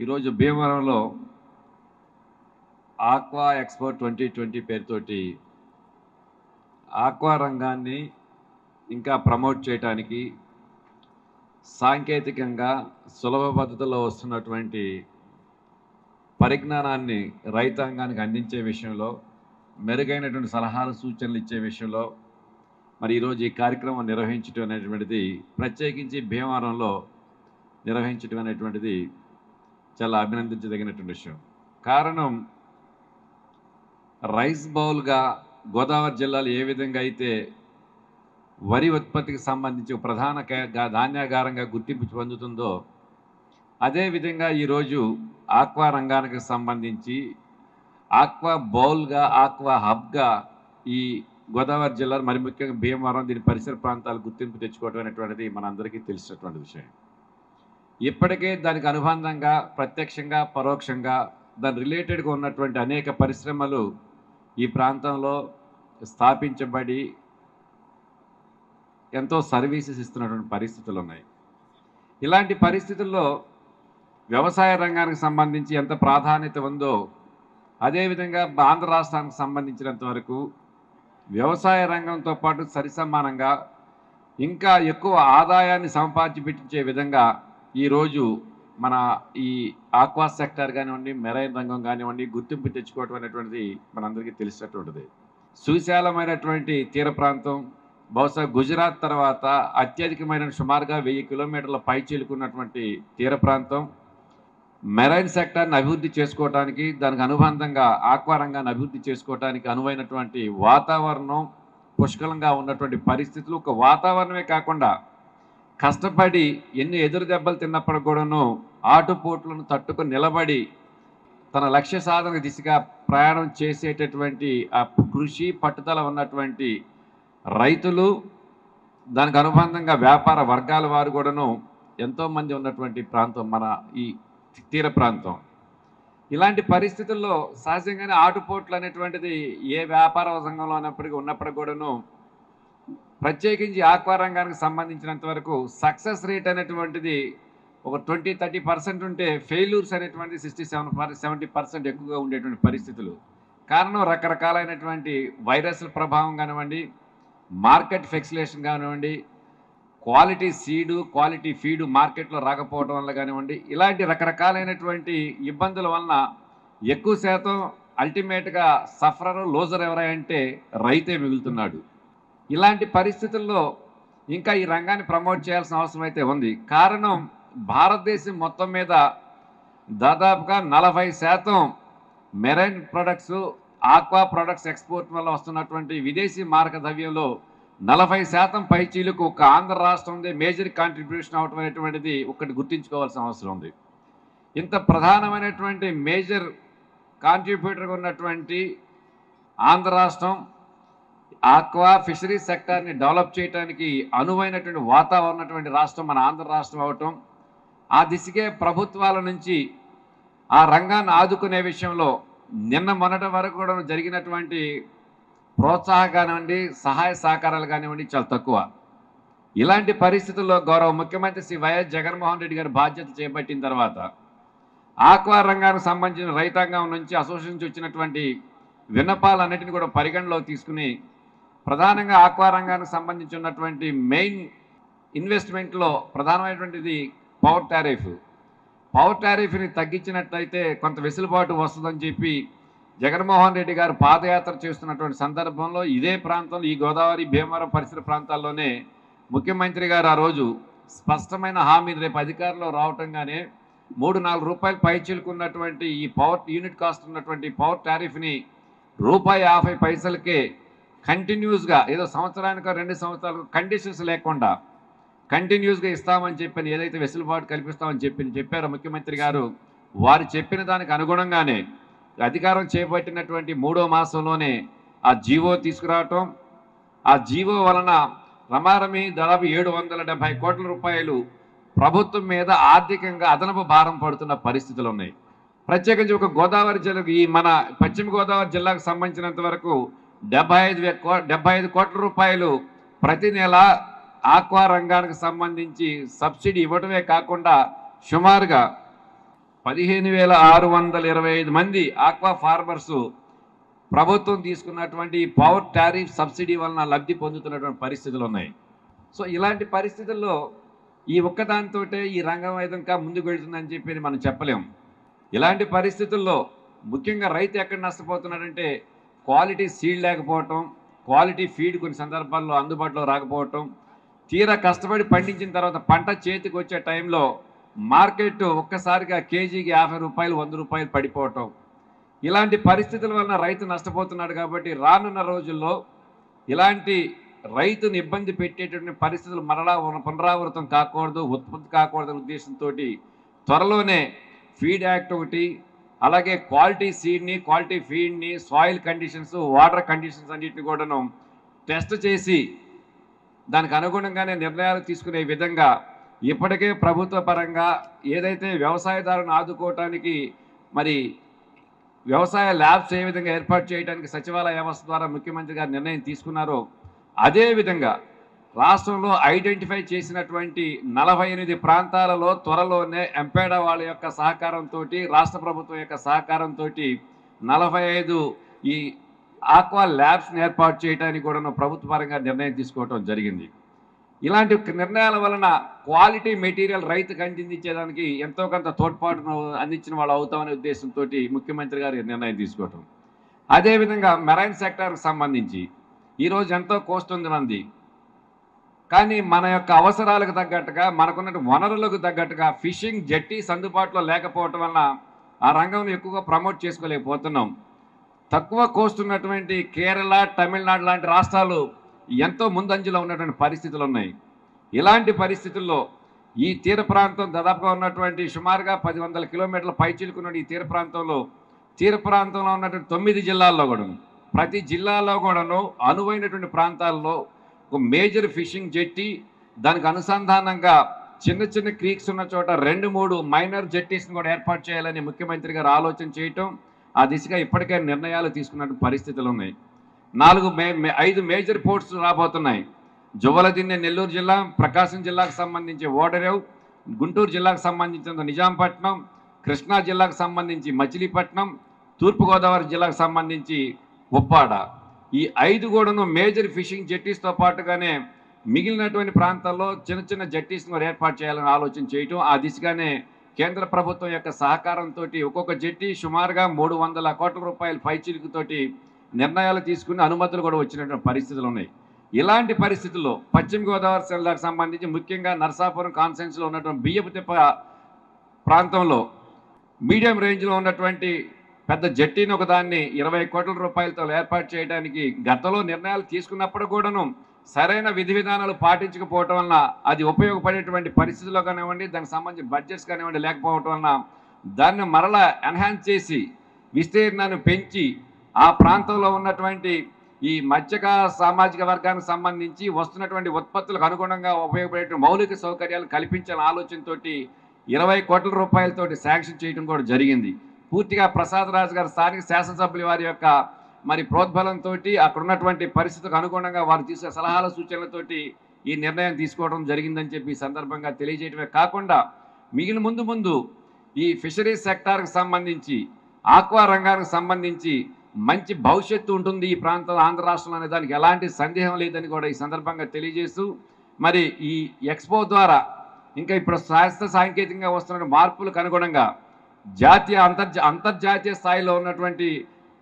ఈరోజు భీమవరంలో aqua expo twenty twenty పేరుతోటి ఆక్వా రంగాన్ని ఇంకా ప్రమోట్ చేయడానికి సాంకేతికంగా సులభ పద్ధతిలో వస్తున్నటువంటి పరిజ్ఞానాన్ని రైతాంగానికి అందించే విషయంలో మెరుగైనటువంటి సలహాలు సూచనలు ఇచ్చే విషయంలో మరి ఈరోజు ఈ కార్యక్రమం నిర్వహించడం అనేటువంటిది ప్రత్యేకించి భీమవరంలో నిర్వహించడం అనేటువంటిది చాలా అభినందించదగినటువంటి విషయం. కారణం రైస్ బౌల్గా గోదావరి జిల్లాలో ఏ విధంగా అయితే వరి ఉత్పత్తికి సంబంధించి ప్రధాన ధాన్యాగారంగా గుర్తింపు పొందుతుందో అదేవిధంగా ఈరోజు ఆక్వా రంగానికి సంబంధించి ఆక్వా బౌల్గా ఆక్వా హబ్గా ఈ గోదావరి జిల్లాలో మరి ముఖ్యంగా భీమవరం దీని పరిసర ప్రాంతాలు గుర్తింపు తెచ్చుకోవడం అనేటువంటిది మనందరికీ తెలిసినటువంటి విషయం. ఇప్పటికే దానికి అనుబంధంగా ప్రత్యక్షంగా పరోక్షంగా దాని రిలేటెడ్గా ఉన్నటువంటి అనేక పరిశ్రమలు ఈ ప్రాంతంలో స్థాపించబడి ఎంతో సర్వీసెస్ ఇస్తున్నటువంటి పరిస్థితులు ఉన్నాయి. ఇలాంటి పరిస్థితుల్లో వ్యవసాయ రంగానికి సంబంధించి ఎంత ప్రాధాన్యత ఉందో అదేవిధంగా ఆంధ్ర రాష్ట్రానికి సంబంధించినంత వరకు వ్యవసాయ రంగంతో పాటు సరిసమానంగా ఇంకా ఎక్కువ ఆదాయాన్ని సంపాదించి పెట్టించే విధంగా ఈరోజు మన ఈ ఆక్వా సెక్టర్ కానివ్వండి మెరైన్ రంగం కానివ్వండి గుర్తింపు తెచ్చుకోవటం అనేటువంటిది మనందరికీ తెలిసినటువంటిది. సువిశాలమైనటువంటి తీర ప్రాంతం బహుశా గుజరాత్ తర్వాత అత్యధికమైన సుమారుగా వెయ్యి కిలోమీటర్ల పై చేలుకున్నటువంటి తీర ప్రాంతం. మెరైన్ సెక్టార్ని అభివృద్ధి చేసుకోవడానికి దానికి అనుబంధంగా ఆక్వా రంగాన్ని అభివృద్ధి చేసుకోవడానికి అనువైనటువంటి వాతావరణం పుష్కలంగా ఉన్నటువంటి పరిస్థితులు. ఒక వాతావరణమే కాకుండా కష్టపడి ఎన్ని ఎదురు దెబ్బలు తిన్నప్పుడు కూడాను ఆటుపోట్లను తట్టుకుని నిలబడి తన లక్ష్య సాధన దిశగా ప్రయాణం చేసేటటువంటి ఆ కృషి పట్టుదల ఉన్నటువంటి రైతులు దానికి అనుబంధంగా వ్యాపార వర్గాల వారు కూడాను ఎంతోమంది ఉన్నటువంటి ప్రాంతం మన ఈ తీర ప్రాంతం. ఇలాంటి పరిస్థితుల్లో సహజంగానే ఆటుపోట్లు అనేటువంటిది ఏ వ్యాపార రంగంలో ఉన్నప్పటికీ ఉన్నప్పటికి కూడాను ప్రత్యేకించి ఆక్వా రంగానికి సంబంధించినంత వరకు సక్సెస్ రేట్ అనేటువంటిది ఒక ట్వంటీ థర్టీ పర్సెంట్ ఉంటే ఫెయిల్యూర్స్ అనేటువంటిది sixty seven per seventy percent ఎక్కువగా ఉండేటువంటి పరిస్థితులు. కారణం రకరకాలైనటువంటి వైరస్ల ప్రభావం కానివ్వండి మార్కెట్ ఫెక్సిలేషన్ కానివ్వండి క్వాలిటీ సీడు క్వాలిటీ ఫీడు మార్కెట్లో రాకపోవడం వల్ల కానివ్వండి ఇలాంటి రకరకాలైనటువంటి ఇబ్బందుల వలన ఎక్కువ శాతం అల్టిమేట్గా సఫరర్ లోజర్ ఎవరంటే రైతే మిగులుతున్నాడు. ఇలాంటి పరిస్థితుల్లో ఇంకా ఈ రంగాన్ని ప్రమోట్ చేయాల్సిన అవసరం అయితే ఉంది. కారణం భారతదేశం మొత్తం మీద దాదాపుగా నలభై శాతం marine products aqua products export వల్ల వస్తున్నటువంటి విదేశీ మారక ద్రవ్యంలో నలభై శాతం పైచీలకు ఒక ఆంధ్ర రాష్ట్రందే మేజర్ కాంట్రిబ్యూషన్ అవటం అనేటువంటిది ఒకటి గుర్తించుకోవాల్సిన అవసరం ఉంది. ఇంత ప్రధానమైనటువంటి మేజర్ కాంట్రిబ్యూటర్గా ఉన్నటువంటి ఆంధ్ర రాష్ట్రం ఆక్వా ఫిషరీ సెక్టార్ని డెవలప్ చేయడానికి అనువైనటువంటి వాతావరణం ఉన్నటువంటి రాష్ట్రం మన ఆంధ్ర రాష్ట్రం అవటం ఆ దిశగే ప్రభుత్వాల నుంచి ఆ రంగాన్ని ఆదుకునే విషయంలో నిన్న మొన్నటి వరకు కూడా జరిగినటువంటి ప్రోత్సాహం కానివ్వండి సహాయ సహకారాలు కానివ్వండి చాలా తక్కువ. ఇలాంటి పరిస్థితుల్లో గౌరవ ముఖ్యమంత్రి శ్రీ వైఎస్ జగన్మోహన్ రెడ్డి గారు బాధ్యత చేపట్టిన తర్వాత ఆక్వా రంగానికి సంబంధించిన రైతాంగం నుంచి అసోసియేషన్ నుంచి వచ్చినటువంటి విన్నపాలన్నింటినీ కూడా పరిగణలోకి తీసుకుని ప్రధానంగా ఆక్వా రంగానికి సంబంధించి ఉన్నటువంటి మెయిన్ ఇన్వెస్ట్మెంట్లో ప్రధానమైనటువంటిది పవర్ టారిఫ్. పవర్ టారిఫ్ని తగ్గించినట్లయితే కొంత వెసులుబాటు వస్తుందని చెప్పి జగన్మోహన్ రెడ్డి గారు పాదయాత్ర చేస్తున్నటువంటి సందర్భంలో ఇదే ప్రాంతంలో ఈ గోదావరి భీమవరం పరిసర ప్రాంతాల్లోనే ముఖ్యమంత్రి గారు ఆ రోజు స్పష్టమైన హామీ రేపు అధికారంలో రావటంగానే మూడు నాలుగు రూపాయలు పైచిలుకున్నటువంటి ఈ పవర్ యూనిట్ కాస్ట్ ఉన్నటువంటి పవర్ టారిఫ్ని రూపాయి యాభై పైసలకే కంటిన్యూస్గా ఏదో సంవత్సరానికి రెండు సంవత్సరాలకు కండిషన్స్ లేకుండా కంటిన్యూస్గా ఇస్తామని చెప్పిన ఏదైతే వెసులుబాటు కల్పిస్తామని చెప్పి చెప్పారో ముఖ్యమంత్రి గారు వారు చెప్పిన దానికి అనుగుణంగానే అధికారం చేపట్టినటువంటి మూడో మాసంలోనే ఆ జీవో తీసుకురావటం ఆ జీవో వలన రమారమి దాదాపు ఏడు వందల డెబ్బై కోట్ల రూపాయలు ప్రభుత్వం మీద ఆర్థికంగా అదనపు భారం పడుతున్న పరిస్థితులు ఉన్నాయి. ప్రత్యేకించి ఒక గోదావరి జిల్లాకు ఈ మన పశ్చిమ గోదావరి జిల్లాకు సంబంధించినంత వరకు డెబ్బై ఐదు కో- డెబ్బై ఐదు కోట్ల రూపాయలు ప్రతి నెల ఆక్వా రంగానికి సంబంధించి సబ్సిడీ ఇవ్వటమే కాకుండా సుమారుగా పదిహేను వేల ఆరు వందల ఇరవై ఐదు మంది ఆక్వా ఫార్మర్స్ ప్రభుత్వం తీసుకున్నటువంటి పవర్ టారిఫ్ సబ్సిడీ వలన లబ్ధి పొందుతున్నటువంటి పరిస్థితులు ఉన్నాయి. సో ఇలాంటి పరిస్థితుల్లో ఈ ఒక్కదానితో ఈ రంగం ఇంకా ముందుకు వెళ్తుందని చెప్పి మనం చెప్పలేం. ఇలాంటి పరిస్థితుల్లో ముఖ్యంగా రైతు ఎక్కడ నష్టపోతున్నాడంటే క్వాలిటీ సీడ్ లేకపోవటం క్వాలిటీ ఫీడ్ కొన్ని సందర్భాల్లో అందుబాటులో రాకపోవటం తీరా కష్టపడి పండించిన తర్వాత పంట చేతికి వచ్చే టైంలో మార్కెట్ ఒక్కసారిగా కేజీకి యాభై రూపాయలు వంద రూపాయలు పడిపోవటం. ఇలాంటి పరిస్థితుల వలన రైతు నష్టపోతున్నాడు కాబట్టి రానున్న రోజుల్లో ఇలాంటి రైతును ఇబ్బంది పెట్టేటటువంటి పరిస్థితులు మరలా పునరావృతం కాకూడదు ఉత్పత్తి కాకూడదనే ఉద్దేశంతో త్వరలోనే ఫీడ్ యాక్ట్ ఒకటి అలాగే క్వాలిటీ సీడ్ని క్వాలిటీ ఫీడ్ని సాయిల్ కండిషన్స్ వాటర్ కండిషన్స్ అన్నింటిని కూడాను టెస్ట్ చేసి దానికి అనుగుణంగానే నిర్ణయాలు తీసుకునే విధంగా ఇప్పటికే ప్రభుత్వ పరంగా ఏదైతే వ్యవసాయదారులను ఆదుకోవటానికి మరి వ్యవసాయ ల్యాబ్స్ ఏ విధంగా ఏర్పాటు చేయడానికి సచివాలయ వ్యవస్థ ద్వారా ముఖ్యమంత్రి గారు నిర్ణయం తీసుకున్నారో అదే విధంగా రాష్ట్రంలో ఐడెంటిఫై చేసినటువంటి నలభై ఎనిమిది ప్రాంతాలలో త్వరలోనే ఎంపేడ వాళ్ళ యొక్క సహకారంతో రాష్ట్ర ప్రభుత్వం యొక్క సహకారంతో నలభై ఐదు ఈ ఆక్వా ల్యాబ్స్ని ఏర్పాటు చేయడానికి కూడా ప్రభుత్వపరంగా నిర్ణయం తీసుకోవడం జరిగింది. ఇలాంటి నిర్ణయాల వలన క్వాలిటీ మెటీరియల్ రైతుకు అందించేదానికి ఎంతో కొంత తోడ్పాటును అందించిన వాళ్ళు అవుతామనే ఉద్దేశంతో ముఖ్యమంత్రి గారు నిర్ణయం తీసుకోవటం. అదేవిధంగా మెరైన్ సెక్టార్కి సంబంధించి ఈరోజు ఎంతో కోస్తుంది మంది కానీ మన యొక్క అవసరాలకు తగ్గట్టుగా మనకున్న వనరులకు తగ్గట్టుగా ఫిషింగ్ జెట్టీస్ అందుబాటులో లేకపోవటం వలన ఆ రంగంను ఎక్కువగా ప్రమోట్ చేసుకోలేకపోతున్నాం. తక్కువ కోస్ట్ ఉన్నటువంటి కేరళ తమిళనాడు లాంటి రాష్ట్రాలు ఎంతో ముందంజలో ఉన్నటువంటి పరిస్థితులు ఉన్నాయి. ఇలాంటి పరిస్థితుల్లో ఈ తీర ప్రాంతం దాదాపుగా ఉన్నటువంటి సుమారుగా పది వందల కిలోమీటర్ల పైచిలుకున్న ఈ తీర ప్రాంతంలో తీర ప్రాంతంలో ఉన్నటువంటి తొమ్మిది జిల్లాల్లో కూడాను ప్రతి జిల్లాలో కూడాను అనువైనటువంటి ప్రాంతాల్లో ఒక మేజర్ ఫిషింగ్ జెట్టి దానికి అనుసంధానంగా చిన్న చిన్న క్రీక్స్ ఉన్న చోట రెండు మూడు మైనర్ జెట్టీస్ని కూడా ఏర్పాటు చేయాలని ముఖ్యమంత్రి గారు ఆలోచన చేయటం ఆ దిశగా ఇప్పటికే నిర్ణయాలు తీసుకున్న పరిస్థితులు ఉన్నాయి. నాలుగు మే మే- ఐదు మేజర్ పోర్ట్స్ రాబోతున్నాయి. జువ్వలదిన్నె నెల్లూరు జిల్లా ప్రకాశం జిల్లాకు సంబంధించి ఓడరేవ్ గుంటూరు జిల్లాకు సంబంధించిన నిజాంపట్నం కృష్ణా జిల్లాకు సంబంధించి మచిలీపట్నం తూర్పుగోదావరి జిల్లాకు సంబంధించి ఉప్పాడ. ఈ ఐదు కూడాను మేజర్ ఫిషింగ్ జెట్టీస్తో పాటుగానే మిగిలినటువంటి ప్రాంతాల్లో చిన్న చిన్న జెట్టీస్ని కూడా ఏర్పాటు చేయాలని ఆలోచన చేయటం ఆ దిశగానే కేంద్ర ప్రభుత్వం యొక్క సహకారంతో ఒక్కొక్క జెట్టి సుమారుగా మూడు వందల కోట్ల రూపాయల పైచిలుకుతోటి నిర్ణయాలు తీసుకుని అనుమతులు కూడా వచ్చినటువంటి పరిస్థితులు ఉన్నాయి. ఇలాంటి పరిస్థితుల్లో పశ్చిమ గోదావరి జిల్లాకు సంబంధించి ముఖ్యంగా నర్సాపురం కాన్సెన్స్లో ఉన్నటువంటి బియ్యపు తిప్ప ప్రాంతంలో మీడియం రేంజ్లో ఉన్నటువంటి పెద్ద జట్టీని ఒకదాన్ని ఇరవై కోట్ల రూపాయలతో ఏర్పాటు చేయడానికి గతంలో నిర్ణయాలు తీసుకున్నప్పుడు కూడాను సరైన విధి విధానాలు పాటించకపోవటం వలన అది ఉపయోగపడేటువంటి పరిస్థితుల్లో కానివ్వండి దానికి సంబంధించిన బడ్జెట్స్ కానివ్వండి లేకపోవటం వలన దాన్ని మరలా ఎన్హాన్స్ చేసి విస్తీర్ణాన్ని పెంచి ఆ ప్రాంతంలో ఉన్నటువంటి ఈ మత్స్యక సామాజిక వర్గానికి సంబంధించి వస్తున్నటువంటి ఉత్పత్తులకు అనుగుణంగా ఉపయోగపడే మౌలిక సౌకర్యాలు కల్పించాలని ఆలోచనతోటి ఇరవై కోట్ల రూపాయలతోటి శాంక్షన్ చేయడం కూడా జరిగింది. పూర్తిగా ప్రసాద్ రాజు గారు స్థానిక శాసనసభ్యుల వారి యొక్క మరి ప్రోద్బలంతో అక్కడ ఉన్నటువంటి పరిస్థితులకు అనుగుణంగా వారు తీసే సలహాల సూచనలతోటి ఈ నిర్ణయం తీసుకోవడం జరిగిందని చెప్పి సందర్భంగా తెలియజేయటమే కాకుండా మిగిలిన ముందు ముందు ఈ ఫిషరీస్ సెక్టార్కి సంబంధించి ఆక్వా రంగానికి సంబంధించి మంచి భవిష్యత్తు ఉంటుంది ఈ ప్రాంతంలో ఆంధ్ర రాష్ట్రంలో అనే దానికి ఎలాంటి సందేహం లేదని కూడా ఈ సందర్భంగా తెలియజేస్తూ మరి ఈ ఎక్స్పో ద్వారా ఇంకా ఇప్పుడు శాస్త్ర సాంకేతికంగా వస్తున్న మార్పులకు అనుగుణంగా జాతీయ అంతర్జా అంతర్జాతీయ స్థాయిలో ఉన్నటువంటి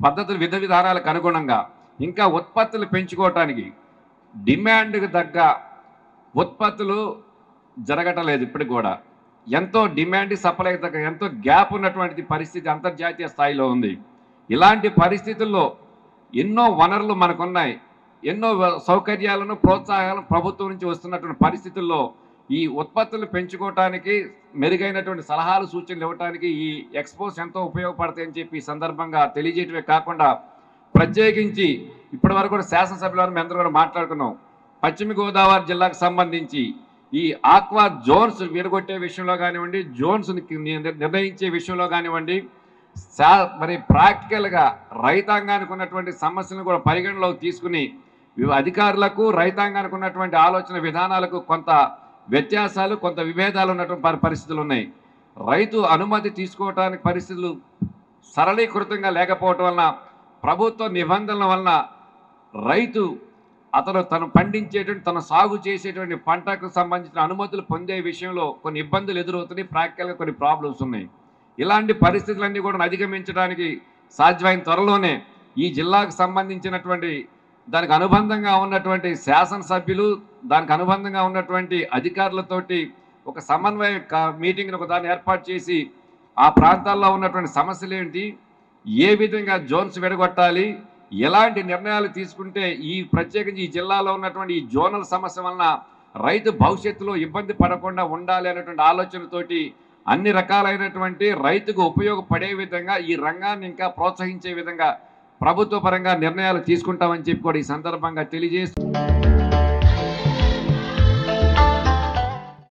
పద్ధతులు విధ విధానాలకు అనుగుణంగా ఇంకా ఉత్పత్తులు పెంచుకోవటానికి డిమాండ్కి తగ్గ ఉత్పత్తులు జరగటలేదు ఇప్పటికి కూడా. ఎంతో డిమాండ్ సప్లై తగ్గ ఎంతో గ్యాప్ ఉన్నటువంటి పరిస్థితి అంతర్జాతీయ స్థాయిలో ఉంది. ఇలాంటి పరిస్థితుల్లో ఎన్నో వనరులు మనకున్నాయి. ఎన్నో సౌకర్యాలను ప్రోత్సాహాలను ప్రభుత్వం నుంచి వస్తున్నటువంటి పరిస్థితుల్లో ఈ ఉత్పత్తులు పెంచుకోవటానికి మెరుగైనటువంటి సలహాలు సూచనలు ఇవ్వటానికి ఈ ఎక్స్పోస్ ఎంతో ఉపయోగపడతాయని చెప్పి ఈ సందర్భంగా తెలియజేయటమే కాకుండా ప్రత్యేకించి ఇప్పటి వరకు కూడా శాసనసభ్యులను మేము అందరూ కూడా మాట్లాడుకున్నాం. పశ్చిమ గోదావరి జిల్లాకు సంబంధించి ఈ ఆక్వా జోన్స్ విరగొట్టే విషయంలో కానివ్వండి జోన్స్ నిర్ణయించే విషయంలో కానివ్వండి సా మరి ప్రాక్టికల్గా రైతాంగానికి ఉన్నటువంటి సమస్యలను కూడా పరిగణలోకి తీసుకుని అధికారులకు రైతాంగానికి ఉన్నటువంటి ఆలోచన విధానాలకు కొంత వ్యత్యాసాలు కొంత విభేదాలు ఉన్నటువంటి పరిస్థితులు ఉన్నాయి. రైతు అనుమతి తీసుకోవటానికి పరిస్థితులు సరళీకృతంగా లేకపోవటం వలన ప్రభుత్వ నిబంధనల వలన రైతు అతను తను పండించేటువంటి తను సాగు చేసేటువంటి పంటకు సంబంధించిన అనుమతులు పొందే విషయంలో కొన్ని ఇబ్బందులు ఎదురవుతున్నాయి. ప్రాక్టికల్గా కొన్ని ప్రాబ్లమ్స్ ఉన్నాయి. ఇలాంటి పరిస్థితులన్నీ కూడా అధిగమించడానికి సాధ్యమైన త్వరలోనే ఈ జిల్లాకు సంబంధించినటువంటి దానికి అనుబంధంగా ఉన్నటువంటి శాసనసభ్యులు దానికి అనుబంధంగా ఉన్నటువంటి అధికారులతోటి ఒక సమన్వయ మీటింగ్ని ఒక దాన్ని ఏర్పాటు చేసి ఆ ప్రాంతాల్లో ఉన్నటువంటి సమస్యలు ఏంటి? ఏ విధంగా జోన్స్ విడగొట్టాలి? ఎలాంటి నిర్ణయాలు తీసుకుంటే ఈ ప్రత్యేకించి ఈ జిల్లాలో ఉన్నటువంటి ఈ జోనల్ సమస్య వలన రైతు భవిష్యత్తులో ఇబ్బంది పడకుండా ఉండాలి అనేటువంటి ఆలోచనతోటి అన్ని రకాలైనటువంటి రైతుకు ఉపయోగపడే విధంగా ఈ రంగాన్ని ఇంకా ప్రోత్సహించే విధంగా ప్రభుత్వ పరంగా నిర్ణయాలు తీసుకుంటామని చెప్పి కూడా ఈ సందర్భంగా తెలియజేస్తూ